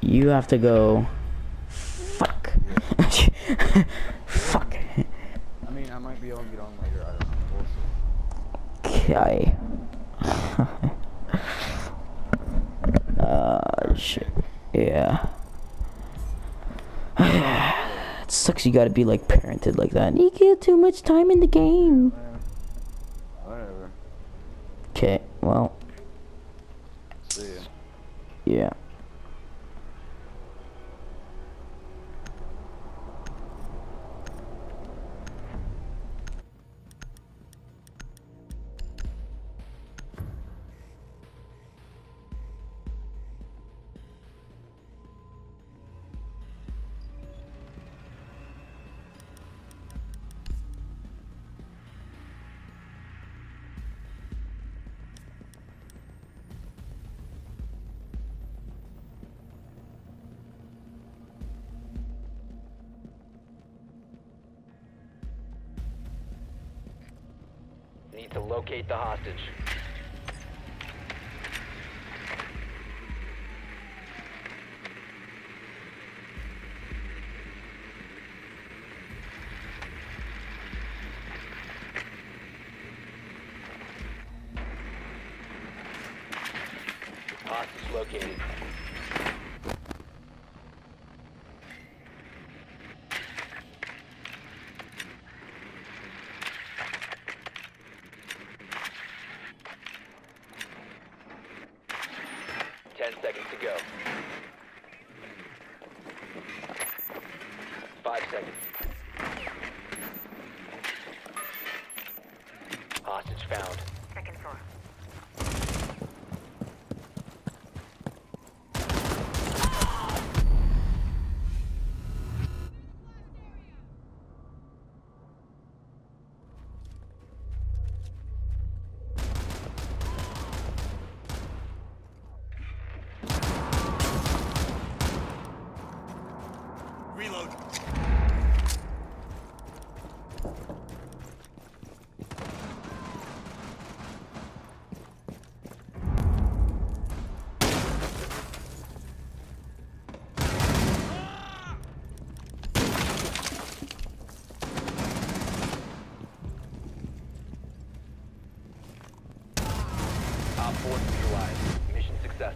You have to go. Fuck. Fuck. I mean, I might be able to get on later. I don't know. Okay. Uh, shit. Yeah. it sucks you gotta be like parented like that. You get too much time in the game. Whatever. Okay, well, See ya. yeah. Need to locate the hostage. Hostage located. Ten seconds to go. Five seconds. Hostage found. Top neutralized. Mission success.